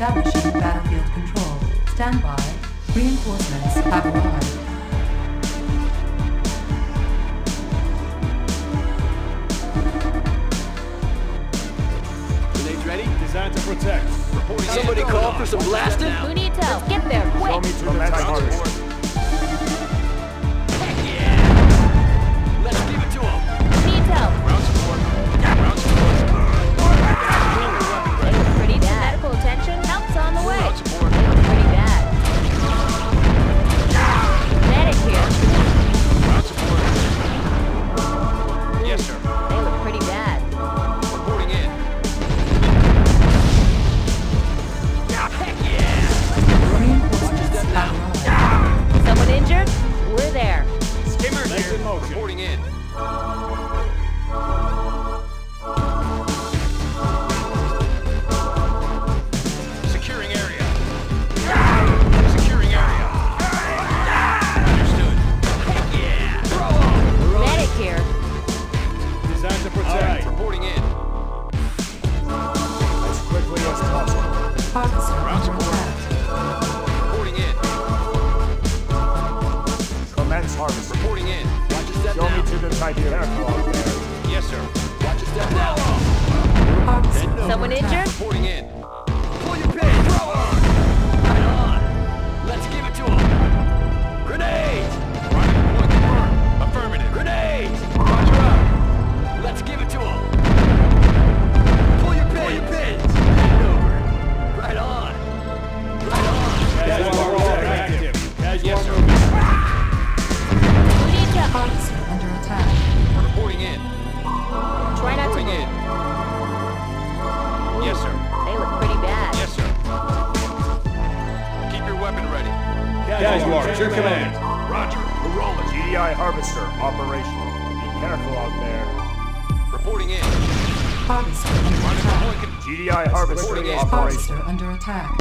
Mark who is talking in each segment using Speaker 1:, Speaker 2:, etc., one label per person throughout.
Speaker 1: Establishing battlefield control. Stand by. Reinforcements have arrived.
Speaker 2: Grenades ready?
Speaker 3: Designed to protect.
Speaker 2: Reporting
Speaker 4: Somebody call for some blasting?
Speaker 5: Who needs help? Get there, quick!
Speaker 3: Show me the
Speaker 5: Someone injured?
Speaker 1: attack.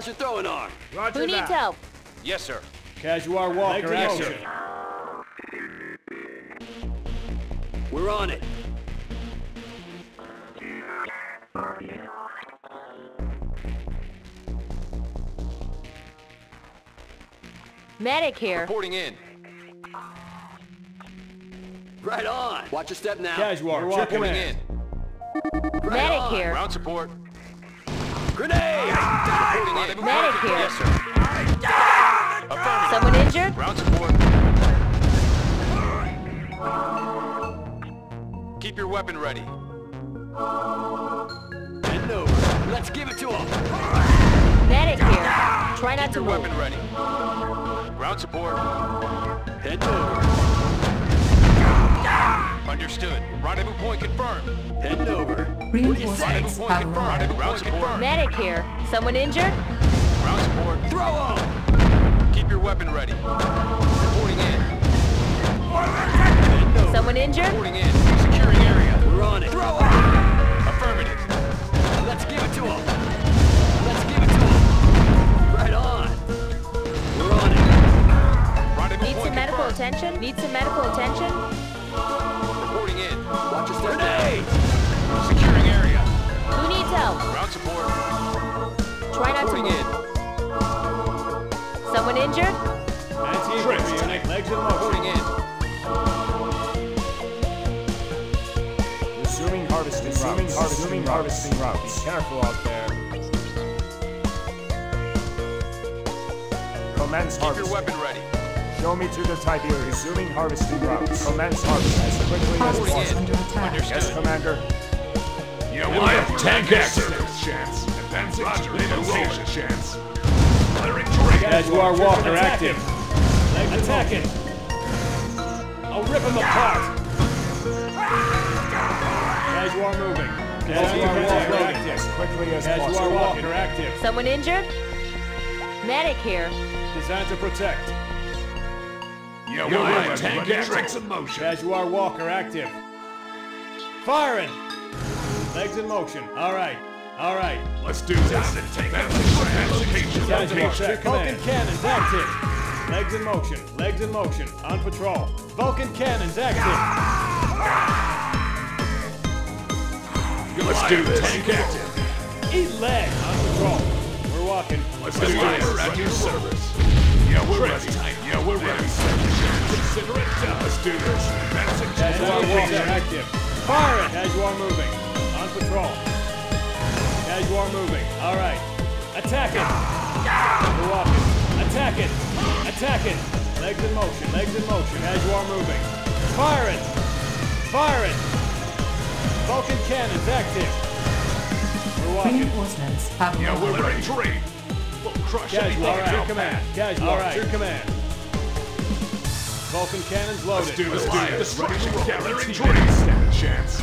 Speaker 4: How's your throwing arm?
Speaker 3: Roger
Speaker 5: Who needs help?
Speaker 2: Yes, sir.
Speaker 3: Casuar Walker,
Speaker 2: yes,
Speaker 3: sir.
Speaker 4: We're on it.
Speaker 5: Medic here.
Speaker 2: Reporting in.
Speaker 4: Right on. Watch your step now.
Speaker 2: Casuar,
Speaker 3: checking
Speaker 2: in.
Speaker 4: Right
Speaker 5: Medic
Speaker 4: on.
Speaker 5: here.
Speaker 2: Ground support.
Speaker 5: Medic here.
Speaker 2: Yes.
Speaker 5: Someone injured?
Speaker 2: Ground support.
Speaker 3: Keep your weapon ready.
Speaker 6: Bend over. Let's give it to him.
Speaker 2: Medic here. Try not
Speaker 3: Keep
Speaker 2: to
Speaker 3: your weapon ready. Ground support.
Speaker 6: Head over.
Speaker 3: Understood. Rendezvous point confirmed.
Speaker 6: Head over.
Speaker 7: Reinforcements have arrived.
Speaker 3: Rendezvous point confirmed.
Speaker 2: Medic here. Someone injured?
Speaker 3: Ground support.
Speaker 6: Throw him.
Speaker 3: Keep your weapon ready. Reporting in.
Speaker 2: Someone injured?
Speaker 3: Reporting in. Securing area.
Speaker 6: We're on it. Throw him.
Speaker 3: Affirmative.
Speaker 6: Let's give it to him. Let's give it to him. Right on. We're on it.
Speaker 3: Rendezvous
Speaker 2: Need some medical
Speaker 3: confirmed.
Speaker 2: attention? Need some medical attention?
Speaker 3: Reporting in.
Speaker 6: Watch your step. Grenade.
Speaker 3: Securing area.
Speaker 2: Who needs help?
Speaker 3: Ground support.
Speaker 2: Try not to
Speaker 3: Reporting in.
Speaker 2: Someone injured?
Speaker 1: Anti-infantry unit, legs in
Speaker 3: Reporting
Speaker 1: motion.
Speaker 3: in.
Speaker 8: Resuming harvesting Resuming routes. Harvesting harvesting routes. Be careful out there. Commence
Speaker 3: Keep your weapon ready.
Speaker 8: Show me to the Tiberium. Resuming harvesting routes. Commence harvest as quickly as possible.
Speaker 7: under attack.
Speaker 8: Yes, Commander.
Speaker 9: Yeah, we have tank access chance. Advancing Roger, to location chance. Clearing terrain.
Speaker 1: Jaguar Walker active. Legs Attack it. I'll rip him apart. Jaguar moving. are Walker
Speaker 8: As
Speaker 1: active.
Speaker 8: quickly as
Speaker 1: Jaguar
Speaker 8: are
Speaker 1: Walker active.
Speaker 2: Someone injured? Medic here.
Speaker 1: Designed to protect.
Speaker 9: Yeah, we have tank access in motion.
Speaker 1: Jaguar Walker active. Firing. Legs in motion. All right. All right.
Speaker 9: Let's do this. Advancing location.
Speaker 1: Jaguar
Speaker 9: Location.
Speaker 1: Vulcan cannons active. Legs in motion. Legs in motion. On patrol. Vulcan cannons active.
Speaker 9: Let's do this. Tank active.
Speaker 1: Eat leg. On patrol. We're walking.
Speaker 9: Let's do this. At your service. Yeah, we're ready. Yeah, we're ready. Consider it done. Let's do this. Advancing
Speaker 1: Jaguar Walker
Speaker 9: location.
Speaker 1: active. Firing. Jaguar moving. On you are moving. All right. Attack it. We're walking. Attack it. Attack it. Legs in motion. Legs in motion. Jaguar moving. Firing. Firing. Vulcan cannons active. We're walking.
Speaker 7: Reinforcements have
Speaker 9: Yeah, we're
Speaker 7: arrived.
Speaker 9: ready. Terrain. We'll crush anything
Speaker 1: Jaguar,
Speaker 9: in
Speaker 1: your command.
Speaker 9: path.
Speaker 1: Jaguar, your command. Vulcan cannons loaded.
Speaker 9: Let's do this.
Speaker 1: Let's
Speaker 9: Let's
Speaker 1: do
Speaker 9: do
Speaker 1: this.
Speaker 9: this. Clearing. Stand a chance.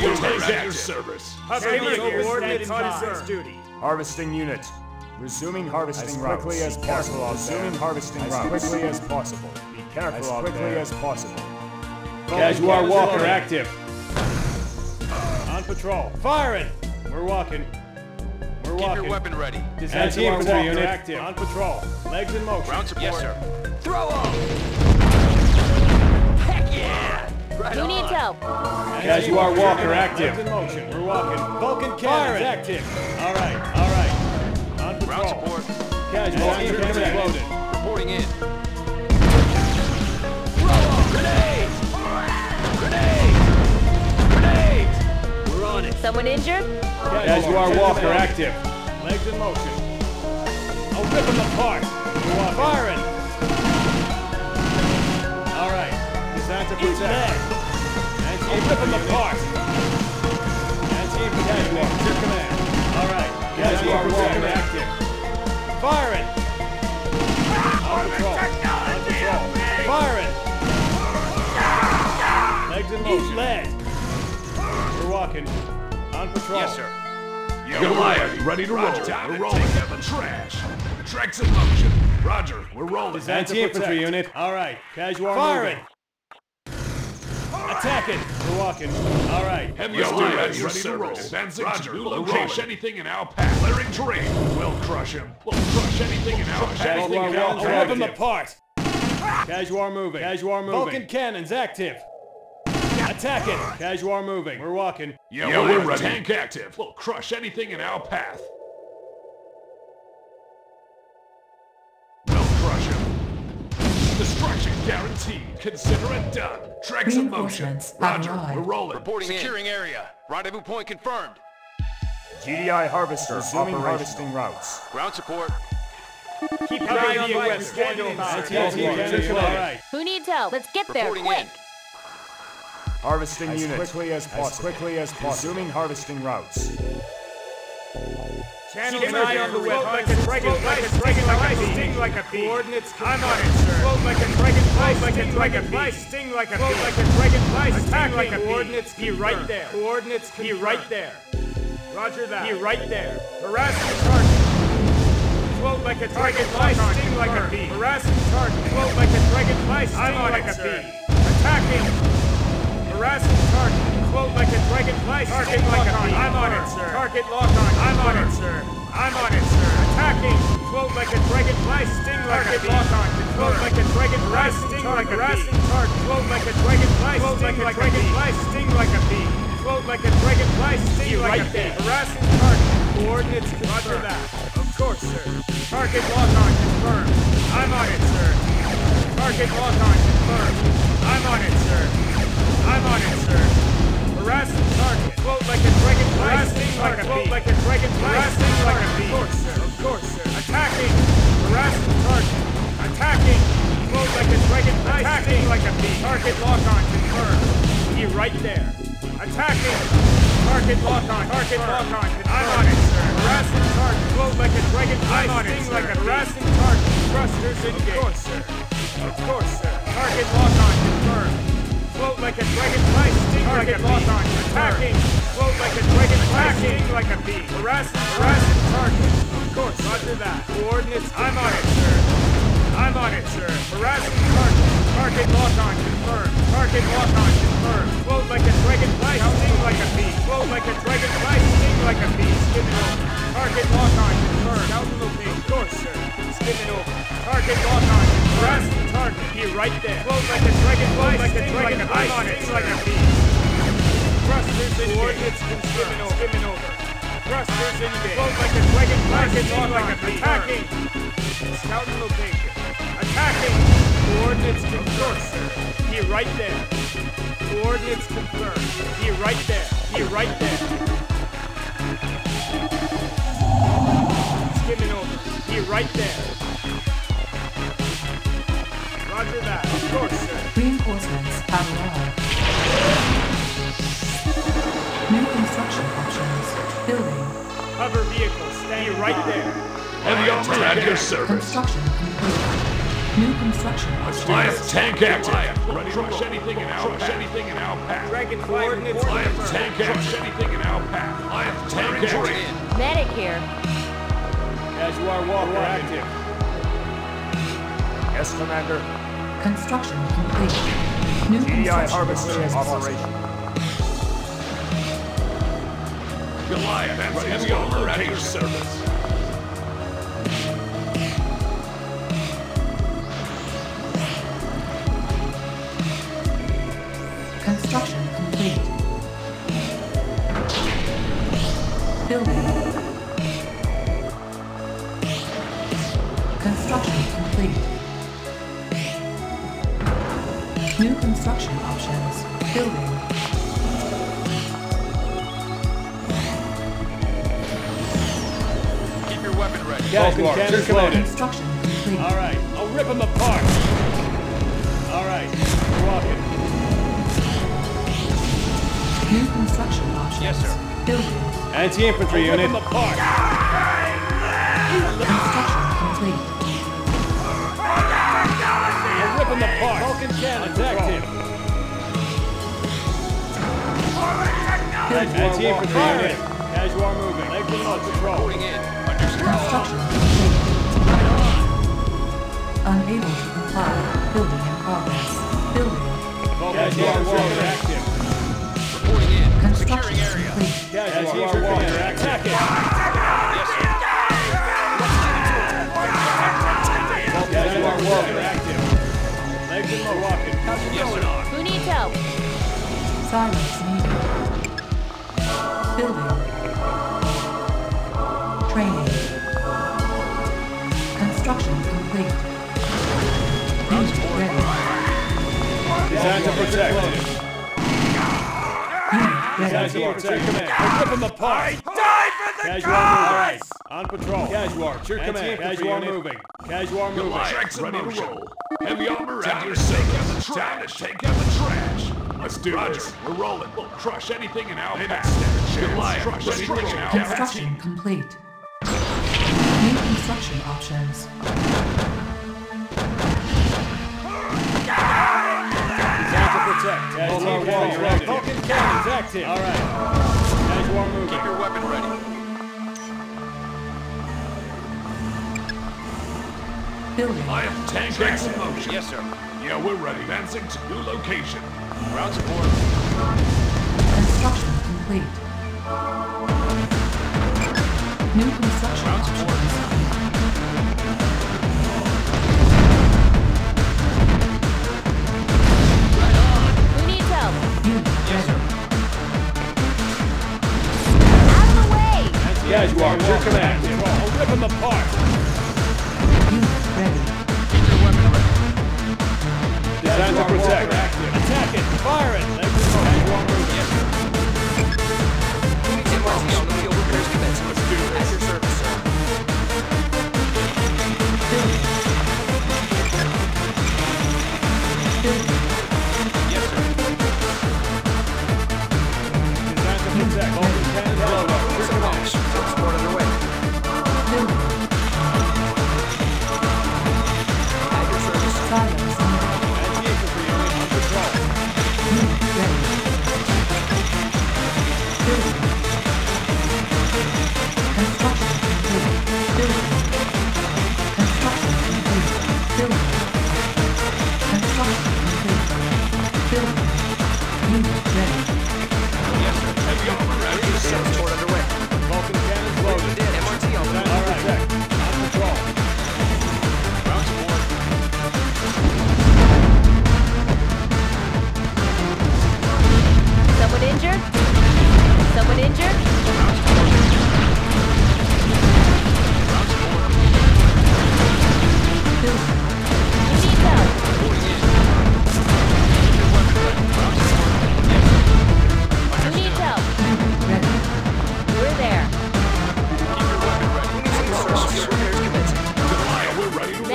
Speaker 9: I will take at your service.
Speaker 8: duty. Harvesting unit. Resuming harvesting as quickly as possible. Resuming harvesting as quickly as possible. Be careful as quickly as possible.
Speaker 1: Jaguar Walker active. On patrol. Firing. We're walking. We're
Speaker 3: Keep
Speaker 1: walking.
Speaker 3: your weapon ready.
Speaker 1: Anti-infantry unit active. On patrol. Legs in motion.
Speaker 3: Ground support. Yes, sir.
Speaker 6: Throw him. Heck yeah. Right
Speaker 2: Who
Speaker 6: on.
Speaker 2: needs help?
Speaker 1: Jaguar Walker active. Legs in motion. We're walking. Vulcan cannons active. All right. All right. On
Speaker 3: Ground
Speaker 1: patrol.
Speaker 3: support.
Speaker 1: Jaguar cannons loaded.
Speaker 3: Reporting in.
Speaker 6: Throw him. Grenades. Grenades. Grenades. We're on it.
Speaker 2: Someone injured?
Speaker 1: Jaguar Walker active. Legs in motion. I'll rip him apart. We're walking. Firing. Designed to protect. I'll rip him apart. Anti-infantry Jaguar, your command. All right. Jaguar Walker active. Firing. On patrol. On patrol. Firing. Legs in motion. lead. We're walking. On patrol.
Speaker 3: Yes, sir.
Speaker 9: Yeah, Goliath, ready to roll. We're rolling out the trash. Tracks in motion. Roger, we're rolling.
Speaker 1: Anti-infantry unit. All right. Casual Firing. Attack it. We're walking. All right.
Speaker 9: Heavy Goliath, ready to roll. Advancing Roger, to new location. anything in our path. Clearing terrain. We'll crush him. We'll crush anything in our path.
Speaker 1: Jaguar
Speaker 9: Anything in our
Speaker 1: I'll rip them
Speaker 9: path.
Speaker 1: apart. Casual moving. Casual moving. Vulcan cannons active.
Speaker 4: Attack it! As moving, we're walking.
Speaker 9: Yeah, we're ready. Tank active. We'll crush anything in our path. Guaranteed. Consider it done. Dregs in motion.
Speaker 7: Reinforcements
Speaker 9: Roger,
Speaker 7: arrived.
Speaker 9: we're rolling.
Speaker 3: Reporting Securing area. Rendezvous point confirmed.
Speaker 8: GDI harvester resuming harvesting routes.
Speaker 3: Ground support.
Speaker 4: Keep your eye on the west. Alright.
Speaker 2: Who needs help? Let's get there,
Speaker 3: Reporting
Speaker 2: quick!
Speaker 3: in.
Speaker 8: Harvesting as quickly as possible. As quickly as possible. Resuming harvesting routes.
Speaker 4: An eye on the west. like a dragon, like a dragon, like a sting like a bee. Coordinates. I'm on it, sir. Float like a dragon, fly like a a bee. Sting like a bee. Like a dragon, fly sting like a bee. Coordinates. He right there. Coordinates. He right there. Roger that. He right there. Harassing target. Float like a dragon, fly sting like a bee. Harassing target. Float like a dragon, fly sting like a bee. Attacking. Harassing target. Float like a dragonfly. Target like a bee. I'm on it, sir. Target lock on. I'm on it, sir. I'm on it, sir. Attacking. Float like a dragonfly. Sting like a bee. lock on. Float like a dragonfly. Sting like a bee. Target. Float like a dragonfly. Float like a dragonfly. Sting like a bee. Float like a dragonfly. Sting like a bee. Harassing target. Coordinates confirmed. Of course, sir. Target lock on. Confirmed. I'm on it, sir. Target lock on. Confirmed. I'm on it, sir. I'm on it, sir. Harassing target. Float like a dragonfly. Harassing like a float like a dragonfly. Harassing like a bee. Of course, sir. Of course, sir. Attacking. Harassing target. Attacking. Float like a dragonfly. Attacking like a bee. Target lock on. Confirmed. He right there. Attacking. Target lock on. Target lock on. I'm on it, sir. Harassing target. Float like a dragonfly. I'm on it, sir. like a harassing target. Thrusters engaged. Of course, sir. Of course, sir. Target lock on. Confirmed. Float like a dragonfly, sting like a bee. Attacking. Float like a dragonfly, sting like a bee. Harassing, harassing target. Of course, roger that. Coordinates, I'm on it, sir. I'm on it, sir. Harassing target. Target lock on, confirmed. Target lock on, confirmed. Float like a dragonfly, sting like a bee. Float like a dragonfly, sting like a bee. Skim it over. Target lock on, confirmed. Out location. Of course, sir. Skim it over. Target lock on, harassing target. He right there. Float like a dragonfly, like a dragon. I'm on it, like a bee. Thrusters in coordinates over. Skimming over. Thrusters in Float like a dragonfly, lock like a bee. Attacking. Scouting location. Attacking. Coordinates confirmed, sir. He right there. Coordinates confirmed. He right there. He right there. Skimming over. He right there. Roger that. Of course, sir.
Speaker 7: Reinforcements have arrived. New construction options. Building.
Speaker 4: Hover vehicles, stay right there.
Speaker 9: Heavy armor at your service.
Speaker 7: Construction complete. New construction options.
Speaker 9: Goliath tank active. Ready to crush anything in our crush anything in our path.
Speaker 4: Dragon coordinates.
Speaker 9: Goliath tank active. Crush anything in our path. Goliath tank active.
Speaker 3: in.
Speaker 2: Medic here.
Speaker 4: As you are Walker active.
Speaker 8: Yes, Commander.
Speaker 7: Construction complete. New
Speaker 8: GDI
Speaker 7: construction
Speaker 8: harvester
Speaker 7: options.
Speaker 8: operation.
Speaker 9: Goliath and heavy armor at your service.
Speaker 7: Building.
Speaker 3: Keep your weapon ready.
Speaker 4: Guys, cannons loaded.
Speaker 7: Construction complete.
Speaker 4: All right, I'll rip them apart. All right, we're.
Speaker 7: New construction options.
Speaker 3: Yes, sir.
Speaker 7: Building.
Speaker 4: Anti-infantry unit. Rip them apart.
Speaker 7: Construction complete.
Speaker 4: I'll rip them apart. Vulcan cannons active. Anti-infantry unit. As you are moving. In.
Speaker 3: Understood.
Speaker 7: Construction. Unable to comply. Building in progress. Building.
Speaker 4: Are walking active.
Speaker 3: Reporting in.
Speaker 7: Construction
Speaker 3: area.
Speaker 4: are walking active. Legs in.
Speaker 3: Yes.
Speaker 2: Who needs help?
Speaker 7: Silence
Speaker 1: to protect.
Speaker 7: Unit
Speaker 1: Designed
Speaker 7: ready.
Speaker 1: to protect. Command. Rip them apart.
Speaker 3: Die for the
Speaker 1: Casual moving. On patrol. Casual, your command. Casual moving. Casual moving.
Speaker 9: Goliath ready to roll. Heavy armor at your service. Time to take out the trash. Let's do Roger. this. We're rolling. We'll crush anything in our path. Goliath, crush anything in our path.
Speaker 7: Construction complete. New construction options.
Speaker 1: Designed to protect. Casual walls ready. Vulcan cannons active. All right. Casual moving.
Speaker 3: Keep your weapon ready.
Speaker 7: Building.
Speaker 9: I am tank X in motion.
Speaker 3: Yes, sir.
Speaker 9: Yeah, we're ready. Advancing to new location.
Speaker 3: Ground support.
Speaker 7: Construction complete. New construction
Speaker 3: Ground support.
Speaker 1: Casual, your command. I'll rip them apart.
Speaker 7: Unit ready.
Speaker 3: Keep your weapon ready.
Speaker 1: Designed to protect.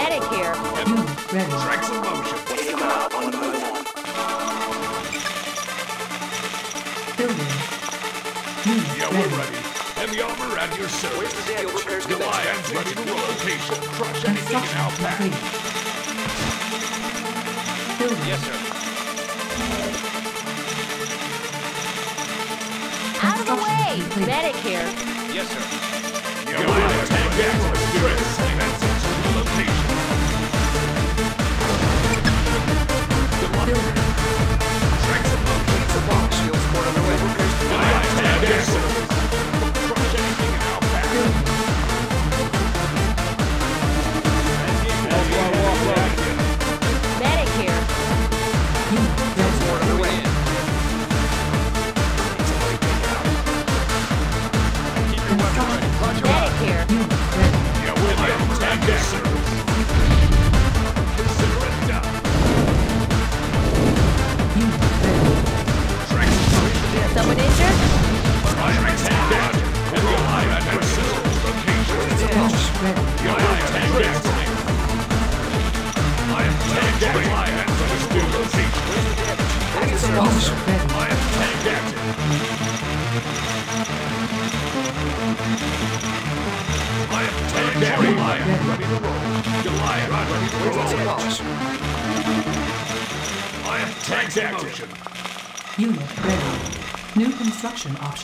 Speaker 2: Medic here.
Speaker 7: Unit ready.
Speaker 9: Tracks in motion.
Speaker 7: Building. Unit
Speaker 9: Yeah, we're
Speaker 7: ready.
Speaker 9: ready. Heavy armor at your service.
Speaker 6: Field repairs.
Speaker 9: Goliath, ready to location. Crush anything in our path.
Speaker 7: Building.
Speaker 3: Yes, sir.
Speaker 2: Out of the way!
Speaker 7: complete.
Speaker 2: Medic here.
Speaker 3: Yes, sir.
Speaker 9: Ready. Tank X,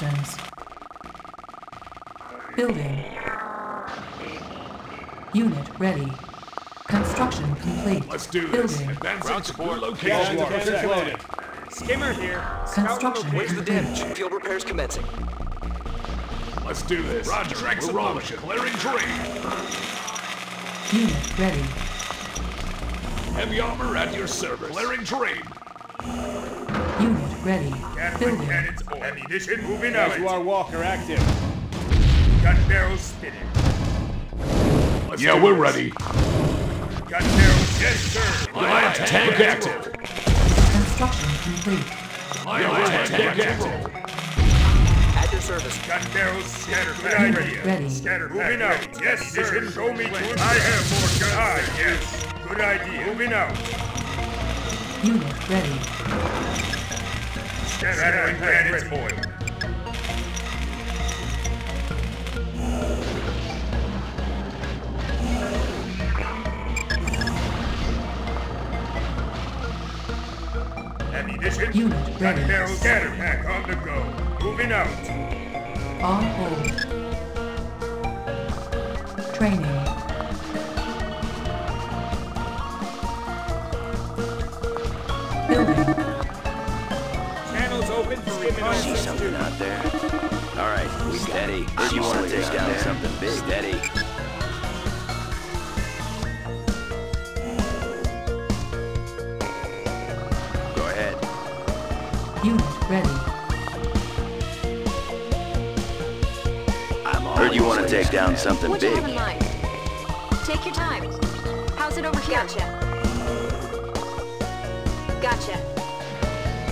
Speaker 7: options. Building. Unit ready. Construction complete.
Speaker 9: Let's do this.
Speaker 7: Building.
Speaker 9: Advancing
Speaker 3: Ground support.
Speaker 9: new location.
Speaker 1: Casual cannons. Skimmer here.
Speaker 7: Construction
Speaker 6: Where's the damage? Field repairs commencing.
Speaker 9: Let's do this. Roger, tracks in motion. Clearing terrain.
Speaker 7: Unit ready.
Speaker 9: Heavy armor at your service. Clearing terrain.
Speaker 7: Unit ready.
Speaker 10: Gatling
Speaker 7: Building.
Speaker 10: cannons on. Ammunition moving out.
Speaker 1: Jaguar Walker active.
Speaker 10: Gun barrels spinning.
Speaker 9: Let's yeah, we're ready.
Speaker 10: Gun barrels, yes, sir.
Speaker 9: Goliath tank active.
Speaker 7: Construction complete.
Speaker 9: Goliath tank active.
Speaker 6: At your service.
Speaker 10: Gun barrels, scatter
Speaker 7: Unit
Speaker 10: pack ready.
Speaker 7: ready.
Speaker 10: Scatter moving out. Yes, sir. Show me to I have more guns. Ah, yes. Good idea. Moving out.
Speaker 7: Unit ready.
Speaker 10: Scattering cannons point. Ammunition.
Speaker 7: Unit ready.
Speaker 10: barrel scatter pack on the go. Moving out.
Speaker 7: On hold. Training.
Speaker 1: Reconnaissance.
Speaker 6: something out there? All right, we steady. Heard you want to take down something big. Steady. Go ahead.
Speaker 7: Unit ready.
Speaker 6: I'm Heard you want to take down something
Speaker 11: What do you
Speaker 6: big.
Speaker 11: have in mind? Take your time. How's it over here? Gotcha. Gotcha.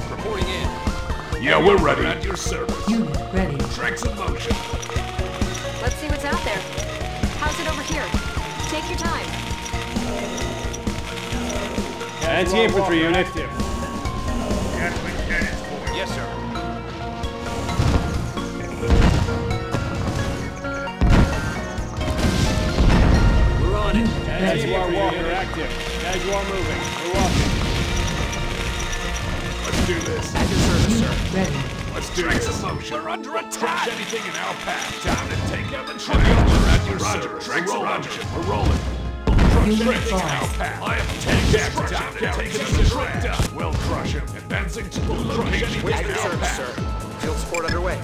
Speaker 6: Reporting in.
Speaker 9: Yeah, we're ready. At your service.
Speaker 7: Unit ready.
Speaker 9: Tracks of motion.
Speaker 11: Let's see what's out there. How's it over here? Take your time.
Speaker 1: Anti-infantry unit.
Speaker 10: Gatling cannons point.
Speaker 6: Yes, sir. We're on it.
Speaker 1: Jaguar Walker active. Jaguar moving.
Speaker 9: This.
Speaker 6: At your service, sir.
Speaker 7: Ready.
Speaker 9: Let's do Tracks in motion. We're under attack. Crush anything in our path. Time to take out the track. We're at your service. Tracks in motion. We're rolling. Crush
Speaker 7: Unit
Speaker 9: anything in our path. I have tank active. Time to take out the track. We'll crush him. Advancing to location.
Speaker 6: At
Speaker 9: in
Speaker 6: your
Speaker 9: our
Speaker 6: service,
Speaker 9: path.
Speaker 6: sir. Field support underway.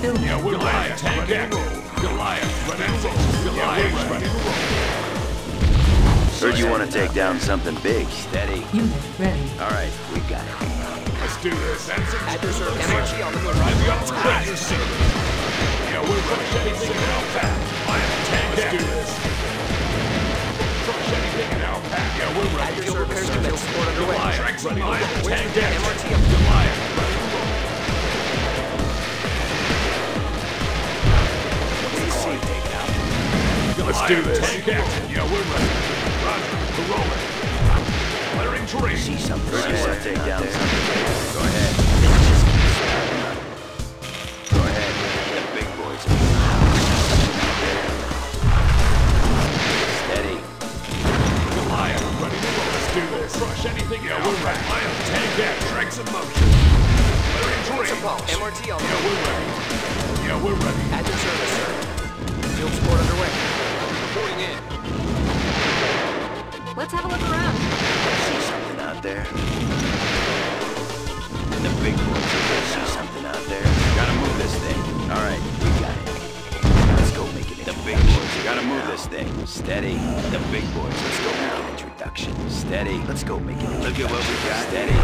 Speaker 7: Building.
Speaker 9: Yeah, we're Goliath, tank active. Goliath, ready to roll. Goliath, ready to roll.
Speaker 6: Heard you want to take down something big. Steady.
Speaker 7: Unit ready.
Speaker 6: All right, we got it.
Speaker 9: Let's do this. Advancing
Speaker 6: At
Speaker 9: to
Speaker 6: your service.
Speaker 9: location.
Speaker 6: On the
Speaker 9: We're
Speaker 6: move.
Speaker 9: at the attack. Yeah, we're ready. Crush anything in our path. I am tank Let's do this. Crush anything in our. Yeah, we're ready.
Speaker 6: At your service, sir. Field underway.
Speaker 9: Goliath, ready to roll. Tank
Speaker 6: MRT
Speaker 9: active.
Speaker 6: the move.
Speaker 9: Goliath, to roll. Let's do this. Tank. Yeah, we're ready. Roger. We're rolling. Terrain.
Speaker 6: See something. Want to take down something. Go ahead. Go ahead. The big boys. Steady.
Speaker 9: Goliath, ready to roll. Let's do this. Crush anything. Yeah, we're ready. Tracks motion.
Speaker 6: MRT on the
Speaker 9: Yeah, we're ready. Yeah, we're ready.
Speaker 6: At your service, sir. Field support underway. Reporting in.
Speaker 11: Let's have a look around.
Speaker 6: See something out there? The big boys. See something out there? Gotta move this thing. All right, we got it. Let's go make it. The big boys. Gotta move this thing. Steady. The big boys. Let's go make an introduction. Steady. Let's go make it. introduction. Look at what we got. Steady.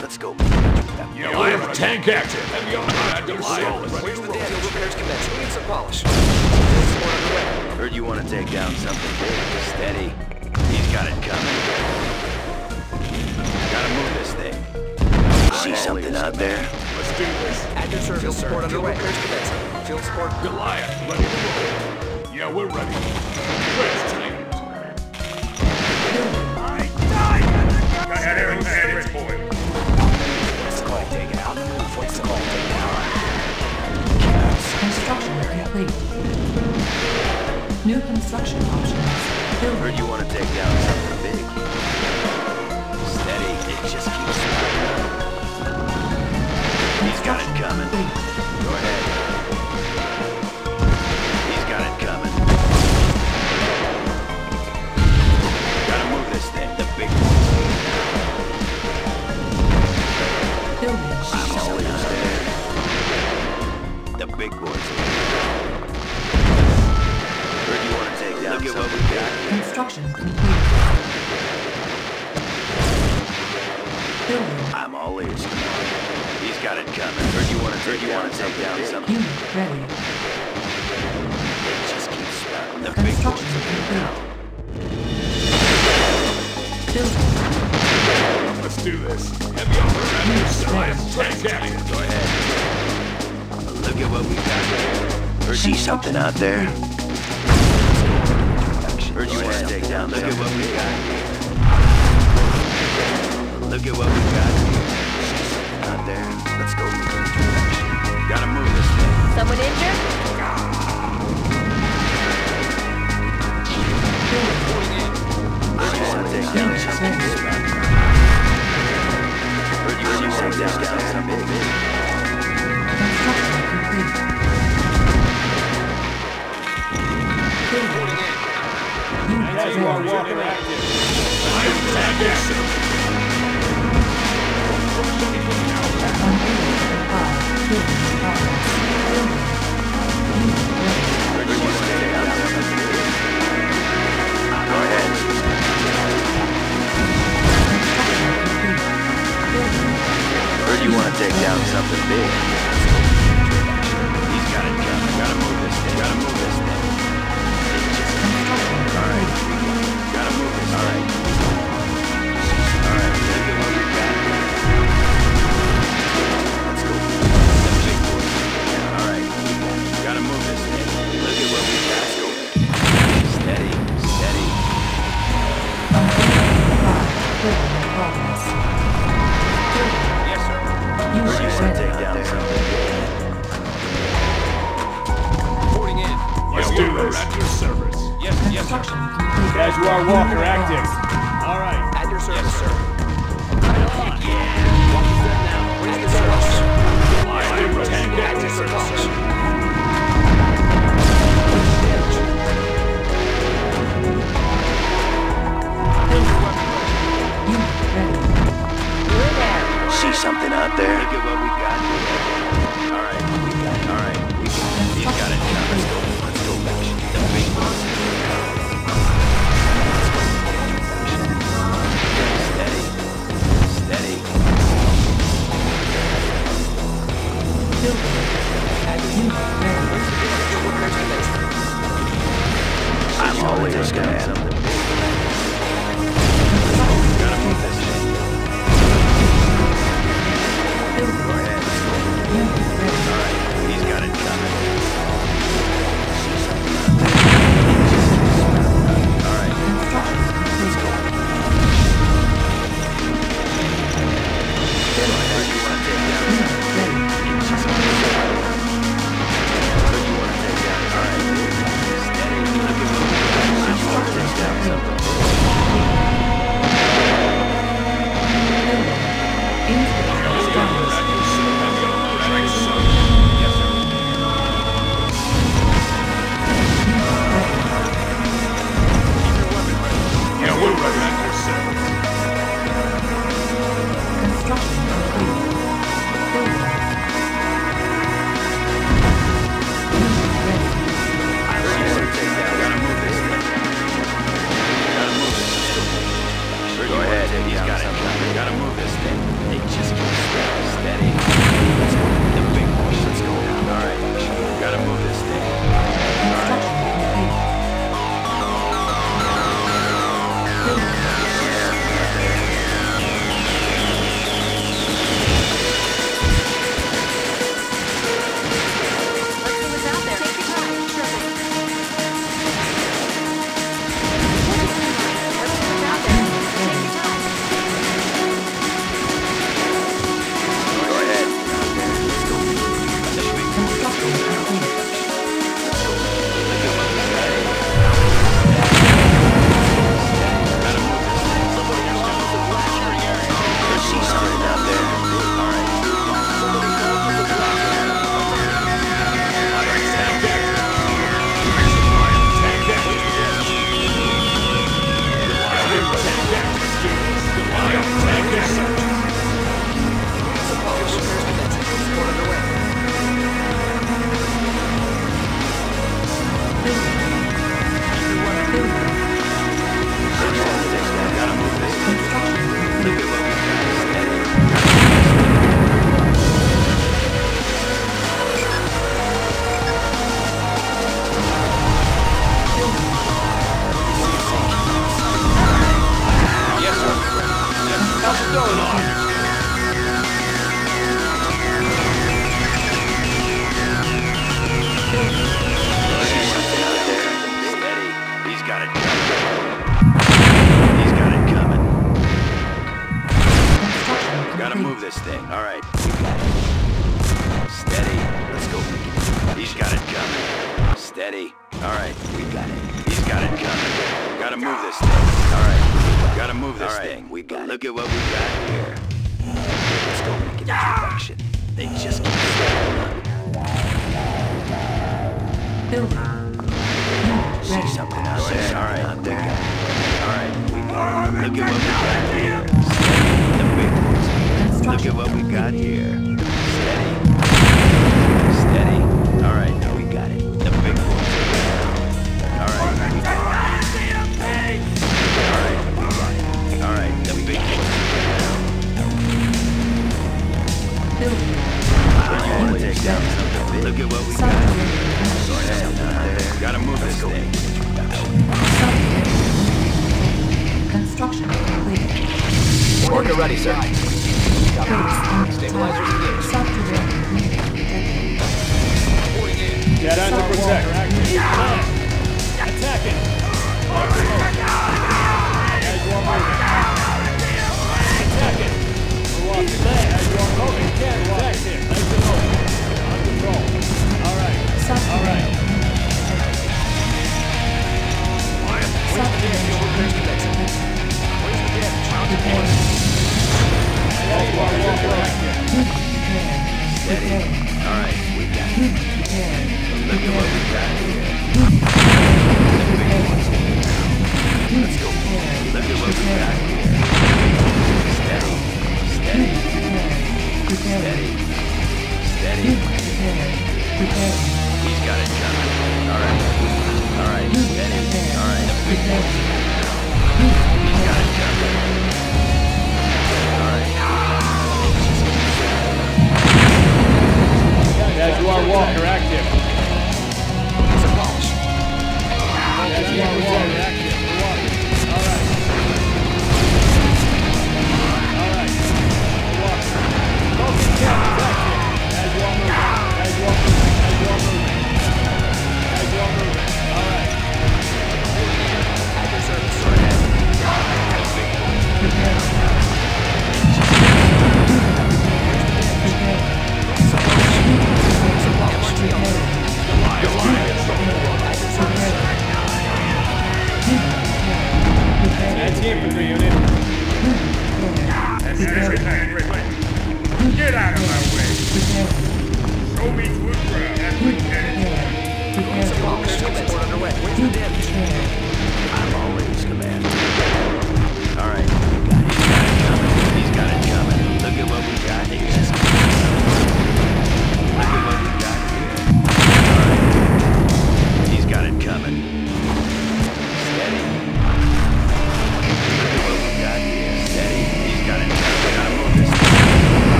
Speaker 6: Let's go make an introduction.
Speaker 9: Yeah, I have a tank active. Heavy on that Goliath, ready
Speaker 6: Where's
Speaker 9: to
Speaker 6: the
Speaker 9: roll.
Speaker 6: Daniel repairs commence? We need some polish. Field support underway. Heard you want to take down something big. Steady. He's got it coming. Gotta move this thing. See something out there?
Speaker 9: Let's do this.
Speaker 6: At your service, Field support underway. repairs commencing. Field support.
Speaker 9: Goliath, ready to roll. Yeah, we're ready. Chris, tank.
Speaker 10: Gatling cannons point.
Speaker 6: What's the call? Take it out. What's the call? Take it out.
Speaker 7: Construction complete. New construction options.
Speaker 6: Heard you want to take down something big. Steady. It just keeps. He's got it coming.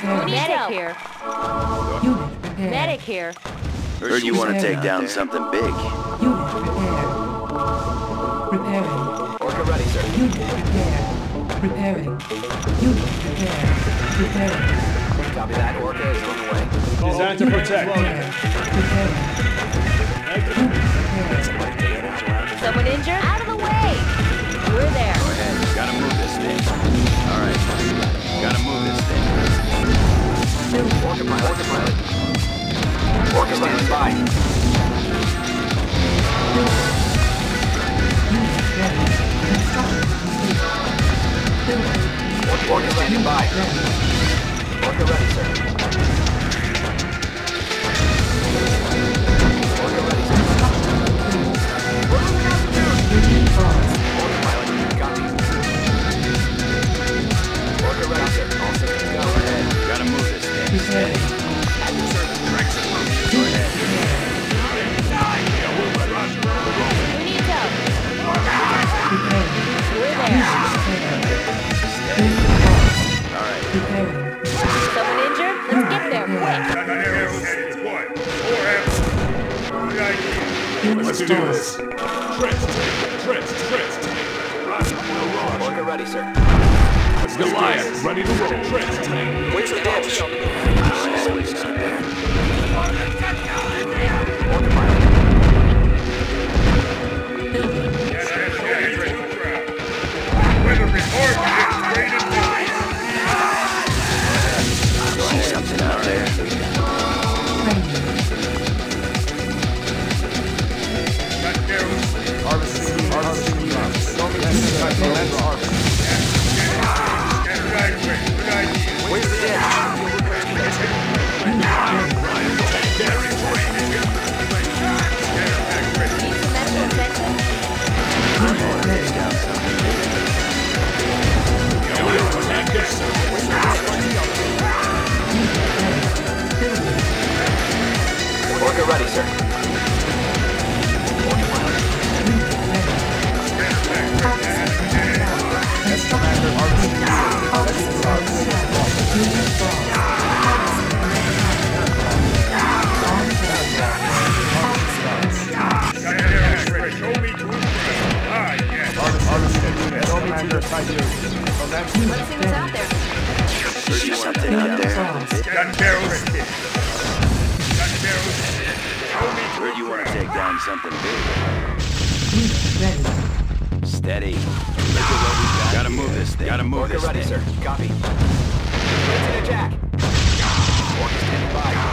Speaker 1: control.
Speaker 11: Medic here.
Speaker 7: Unit prepared.
Speaker 11: Medic here.
Speaker 12: Heard you want to take down something big.
Speaker 7: Unit prepared. Preparing.
Speaker 13: Orca ready, sir.
Speaker 7: Unit prepared. Preparing. Unit prepared. Preparing.
Speaker 13: Copy that. Orca is on the way.
Speaker 1: Designed to protect.
Speaker 7: Preparing. Preparing.
Speaker 11: Someone injured?
Speaker 13: Orca pilot. Orca pilot. Orca standing by.
Speaker 7: Orca,
Speaker 13: Orca standing by. Orca ready, sir.
Speaker 11: Let's
Speaker 9: do this. Trench tank, trench, trench tank. Roger,
Speaker 13: will ready, sir.
Speaker 9: Let's Goliath, ready to roll. Trent, tank.
Speaker 13: Where's the damage?
Speaker 8: Order miles.
Speaker 10: Earth, right
Speaker 8: here. From
Speaker 11: Let's see what's out there.
Speaker 10: There's something. Gun
Speaker 12: barrels. You want to take down something big. Steady. Look at what we got. Gotta move this thing. Gotta move
Speaker 13: Orca
Speaker 12: this
Speaker 13: ready,
Speaker 12: thing.
Speaker 13: sir. Copy.
Speaker 12: It's an attack.
Speaker 13: Orca standing by.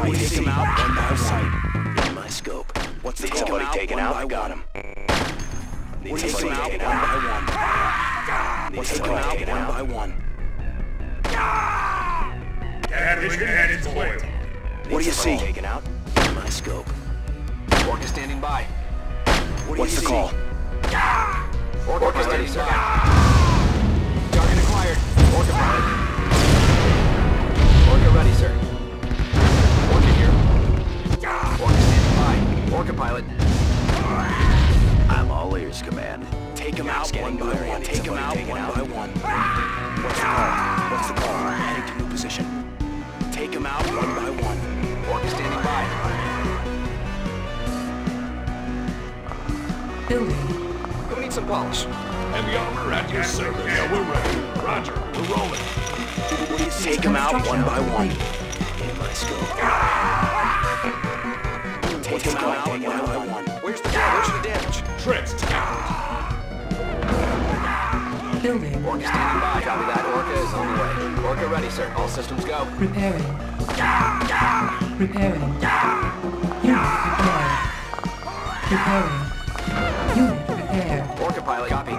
Speaker 12: Keep out of sight. Take him out one by sight. In my scope. What's the Need somebody taken out? I got him. Need somebody taken out one by one. Need somebody taken out one by one.
Speaker 10: Ammunition and its point.
Speaker 12: What do you see? Taken out. In my scope.
Speaker 13: Orca standing by.
Speaker 12: What's the call? One by one. Take him out one by one. What's the call? What's the call? Heading to new position. Take him out one by one.
Speaker 13: Orca standing by.
Speaker 7: Building.
Speaker 13: Who needs some polish?
Speaker 9: Heavy armor at your service. Yeah, we're ready. Roger, we're rolling.
Speaker 12: What do you see? Take him out one by one. In my scope. Take him out one by one.
Speaker 13: Where's the damage? Where's the damage?
Speaker 9: Trent's tackled.
Speaker 7: Building.
Speaker 13: Orca standing by. Copy that. Orca is on the way. Orca ready, sir. All systems go.
Speaker 7: Repairing. Repairing. Unit repaired. Repairing. Unit repaired.
Speaker 13: Orca pilot. Copy.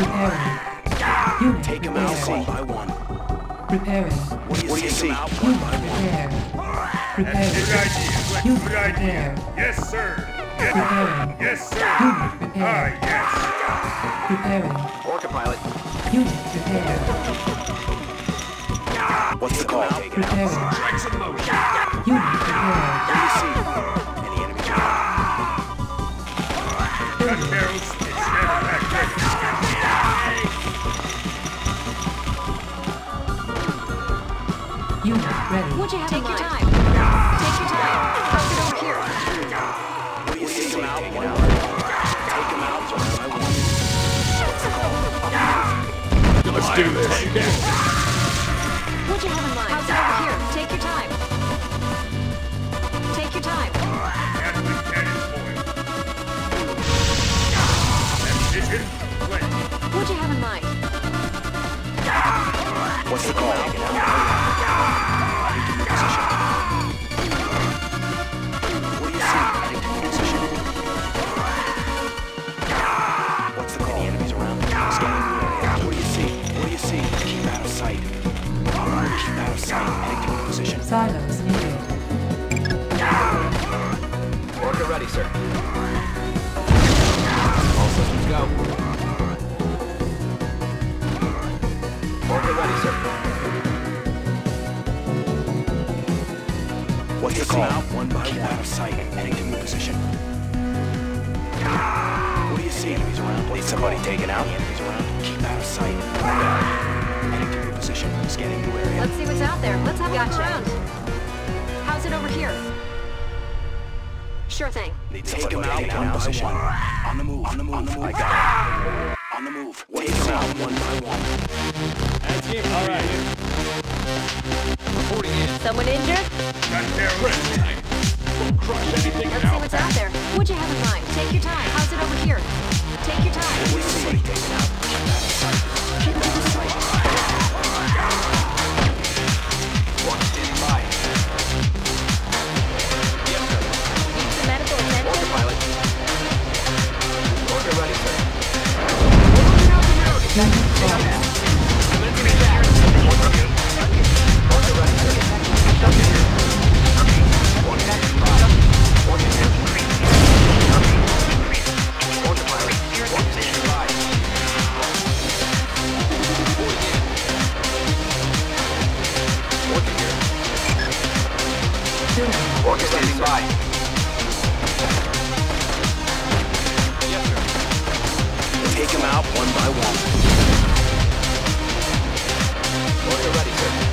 Speaker 7: Repairing. Unit
Speaker 12: Take him out one by one.
Speaker 7: Repairing.
Speaker 12: What do you see? Out one
Speaker 7: Unit
Speaker 12: by one.
Speaker 7: repaired.
Speaker 10: Good
Speaker 7: Repairing.
Speaker 10: idea.
Speaker 7: Unit
Speaker 10: Good idea.
Speaker 7: repaired.
Speaker 10: Yes, sir. Yes,
Speaker 7: Repairing.
Speaker 10: yes sir.
Speaker 7: Unit
Speaker 10: Ah, yes.
Speaker 7: Repairing.
Speaker 13: Orca pilot.
Speaker 7: Unit repaired.
Speaker 12: What's the call? Take him out.
Speaker 7: Repairing.
Speaker 9: Trent's in motion.
Speaker 7: Unit repaired.
Speaker 12: What do you see? Any enemies around?
Speaker 10: Barrels. It's never back ready.
Speaker 7: Unit ready.
Speaker 11: What'd you have Take your time.
Speaker 9: Let's do this.
Speaker 11: What'd you have in mind? How's it over here? Take your time. Take your time.
Speaker 10: Captain Cannon's point. Ammunition. Plenty.
Speaker 11: What'd you have in mind?
Speaker 12: What's the call?
Speaker 7: soon.
Speaker 13: Orca
Speaker 14: standing by.
Speaker 3: Yes, sir.
Speaker 14: Take them out one by one. Orca ready, sir.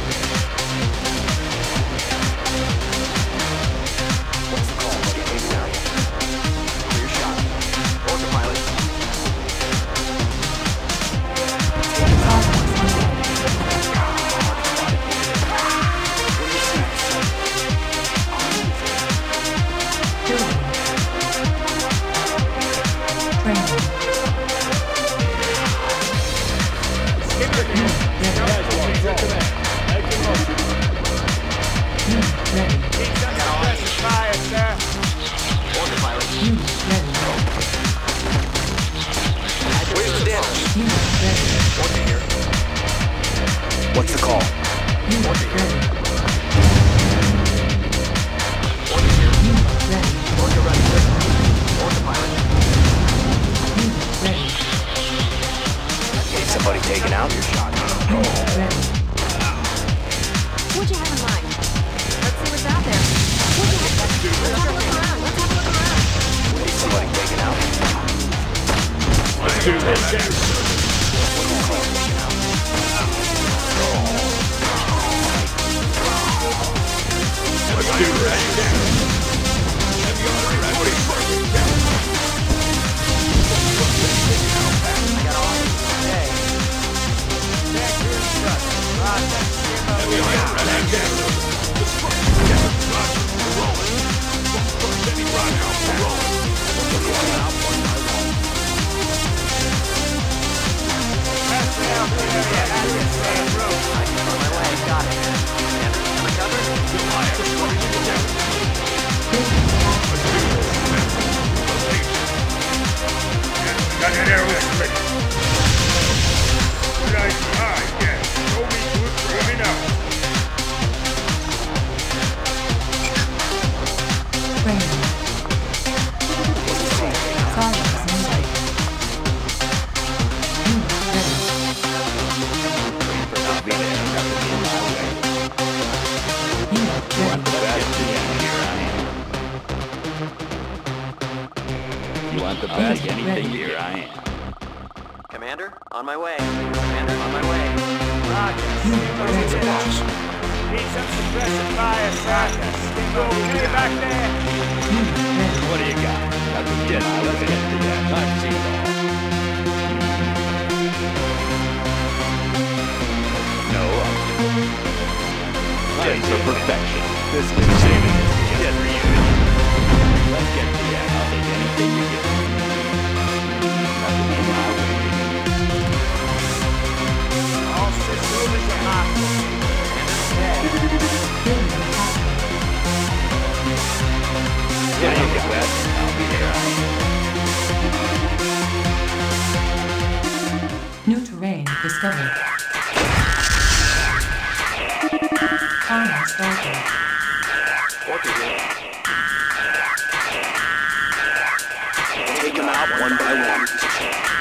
Speaker 7: New terrain discovered. Final started.
Speaker 14: What is it? Take them out one by one.